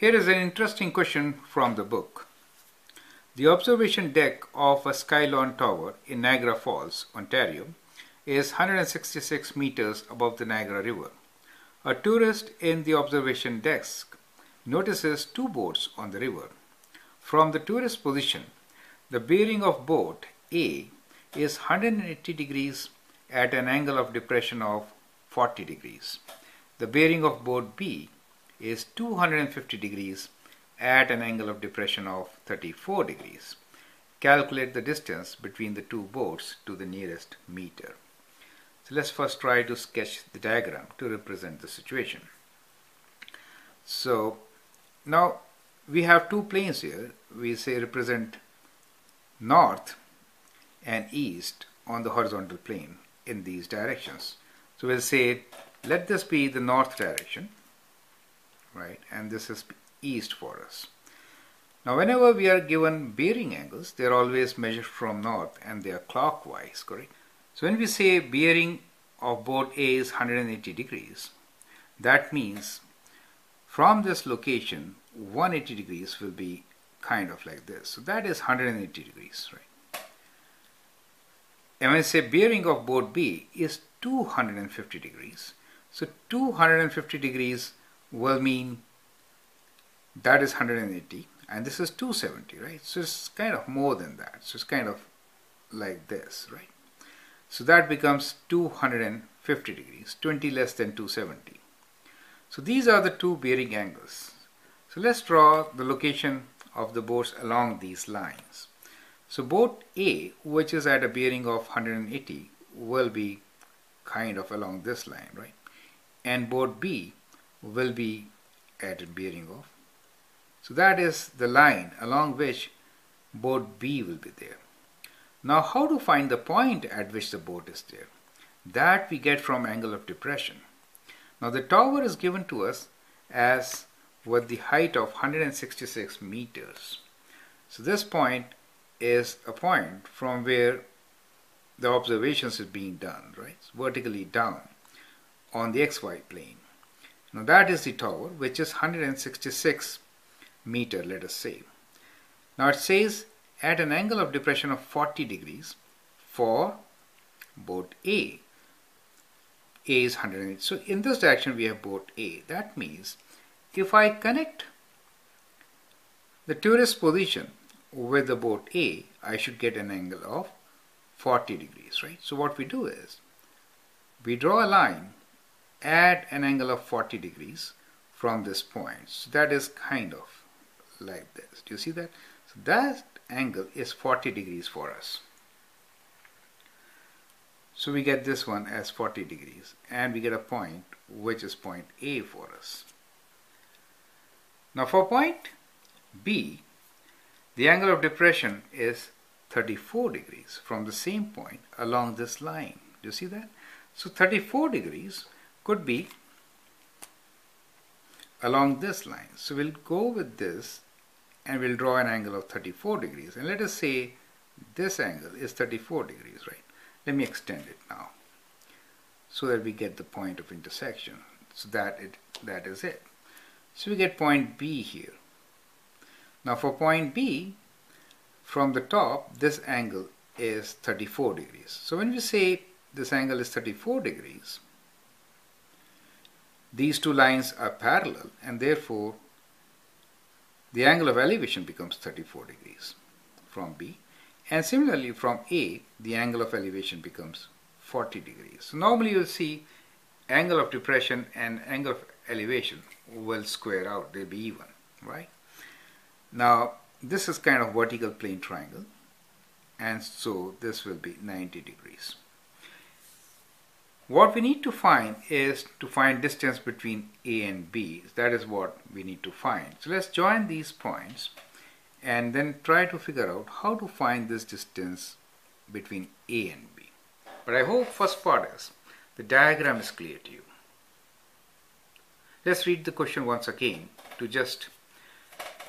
Here is an interesting question from the book. The observation deck of a Skylon tower in Niagara Falls, Ontario, is 166 meters above the Niagara River. A tourist in the observation desk notices two boats on the river. From the tourist position, the bearing of boat A is 180 degrees at an angle of depression of 40 degrees. The bearing of boat B is 250 degrees at an angle of depression of 34 degrees. Calculate the distance between the two boats to the nearest meter. So let's first try to sketch the diagram to represent the situation. So now we have two planes here. We say represent north and east on the horizontal plane in these directions. So we'll say let this be the north direction, right? And this is east for us. Now whenever we are given bearing angles, they are always measured from north and they are clockwise, correct? So when we say bearing of boat A is 180 degrees, that means from this location 180 degrees will be kind of like this. So that is 180 degrees, right? And when I say bearing of boat B is 250 degrees, so 250 degrees will mean that is 180 and this is 270, right? So it's kind of more than that. So it's kind of like this, right? So that becomes 250 degrees, 20 less than 270. So these are the two bearing angles. So let's draw the location of the boats along these lines. So boat A, which is at a bearing of 180, will be kind of along this line, right? And boat B will be at bearing of. So that is the line along which boat B will be there. Now how to find the point at which the boat is there? That we get from angle of depression. Now the tower is given to us as with the height of 166 meters. So this point is a point from where the observations is being done, right? It's vertically down on the xy plane. Now that is the tower which is 166 meter let us say. Now it says at an angle of depression of 40 degrees for boat A. A is 180. So in this direction we have boat A. That means if I connect the tourist position with the boat A, I should get an angle of 40 degrees, right? So what we do is we draw a line at an angle of 40 degrees from this point. So that is kind of like this. Do you see that? So that angle is 40 degrees for us. So we get this one as 40 degrees and we get a point which is point A for us. Now for point B, the angle of depression is 34 degrees from the same point along this line. Do you see that? So 34 degrees could be along this line. So we'll go with this and we'll draw an angle of 34 degrees. And let us say this angle is 34 degrees, right? Let me extend it now so that we get the point of intersection. So that it that is it. So we get point B here. Now for point B, from the top, this angle is 34 degrees. So when we say this angle is 34 degrees, these two lines are parallel and therefore the angle of elevation becomes 34 degrees from B. And similarly from A, the angle of elevation becomes 40 degrees. So normally you'll see angle of depression and angle of elevation will square out, they'll be even, right? Now this is kind of vertical plane triangle and so this will be 90 degrees. What we need to find is to find distance between A and B. That is what we need to find. So let's join these points and then try to figure out how to find this distance between A and B. But I hope first part is the diagram is clear to you. Let's read the question once again to just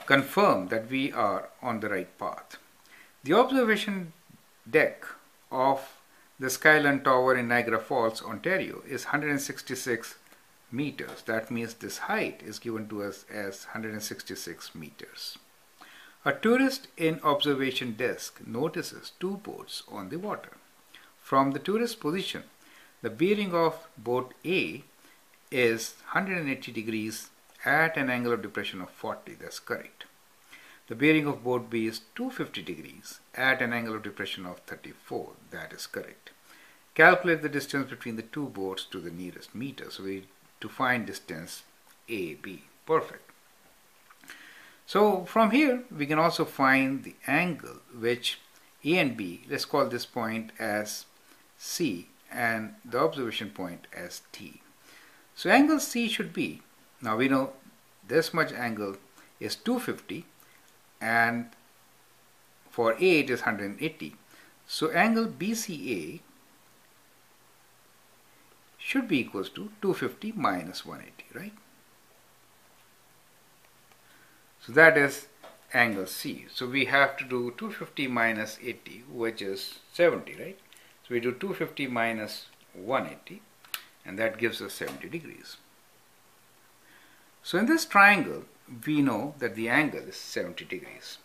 confirm that we are on the right path. The observation deck of the Skylon Tower in Niagara Falls, Ontario is 166 meters. That means this height is given to us as 166 meters. A tourist in observation desk notices two boats on the water. From the tourist's position, the bearing of boat A is 180 degrees at an angle of depression of 40. That's correct. The bearing of boat B is 250 degrees at an angle of depression of 34. That is correct. Calculate the distance between the two boats to the nearest meter. So we to find distance AB. Perfect. So from here we can also find the angle which A and B, let's call this point as C and the observation point as T. So angle C should be, now we know this much angle is 250 and for A it is 180. So angle BCA should be equals to 250 minus 180, right? So that is angle C. So we have to do 250 minus 80, which is 70, right? So we do 250 minus 180, and that gives us 70 degrees. So in this triangle, we know that the angle is 70 degrees.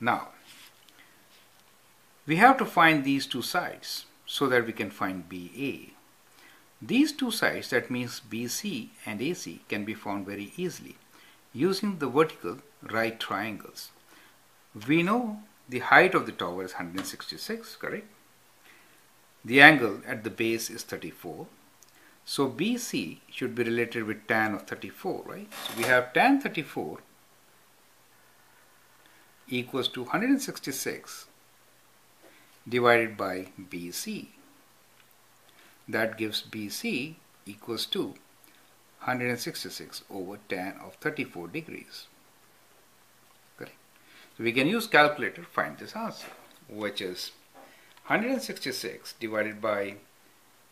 Now, we have to find these two sides so that we can find BA. These two sides, that means BC and AC, can be found very easily using the vertical right triangles. We know the height of the tower is 166, correct? The angle at the base is 34. So BC should be related with tan of 34, right? So we have tan 34 equals to 166 divided by BC. That gives BC equals to 166 over tan of 34 degrees. Correct. So we can use calculator to find this answer, which is 166 divided by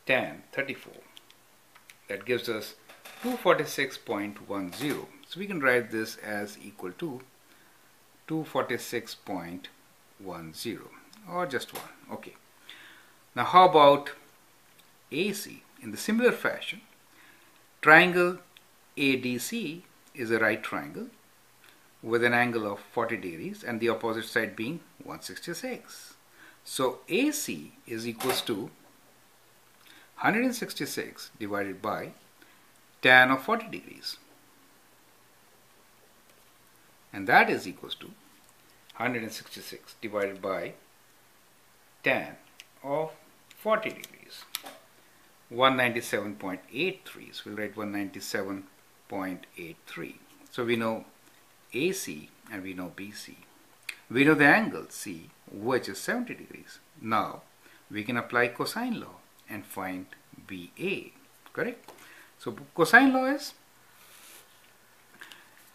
tan 34. That gives us 246.10. So we can write this as equal to 246.10 or just 1. Okay. Now how about AC? In the similar fashion, Triangle ADC is a right triangle with an angle of 40 degrees and the opposite side being 166. So AC is equals to 166 divided by tan of 40 degrees and that is equals to 166 divided by tan of 40 degrees. 197.83. So we'll write 197.83. So we know AC and we know BC. We know the angle C, which is 70 degrees. Now we can apply cosine law and find BA, correct? So cosine law is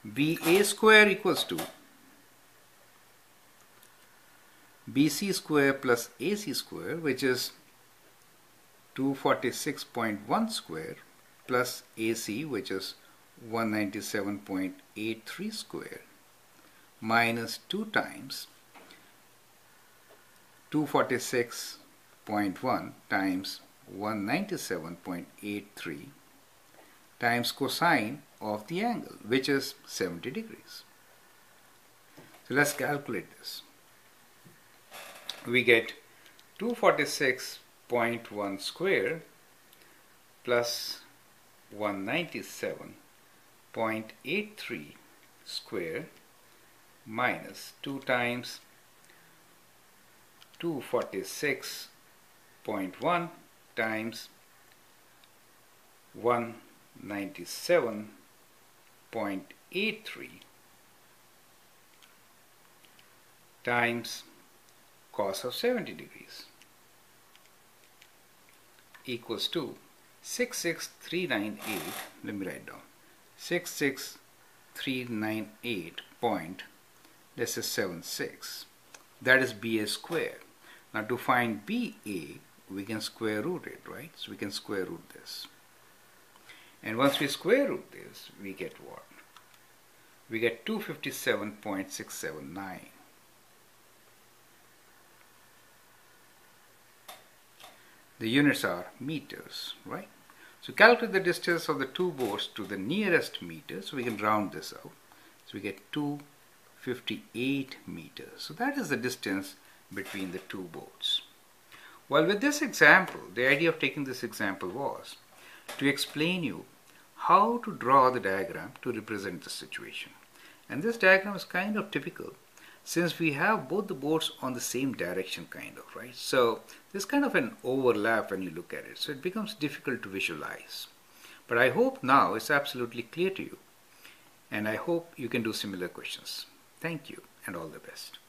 BA square equals to BC square plus AC square, which is 246.1 square plus AC which is 197.83 square minus 2 times 246.1 times 197.83 times cosine of the angle which is 70 degrees. So let's calculate this. We get 246.1 square plus 197.83 square minus 2 times 246.1 times 197.83 times cos of 70 degrees equals to 66398 let me write down. 66398 point this is 76 that is BA square. Now to find BA we can square root it right so we can square root this and once we square root this we get what we get 257.679 the units are meters, right? So calculate the distance of the two boats to the nearest meter. So we can round this out. So we get 258 meters. So that is the distance between the two boats. Well, with this example, the idea of taking this example was to explain you how to draw the diagram to represent the situation. And this diagram is kind of typical since we have both the boats on the same direction kind of, right? So there's kind of an overlap when you look at it. So it becomes difficult to visualize. But I hope now it's absolutely clear to you. And I hope you can do similar questions. Thank you and all the best.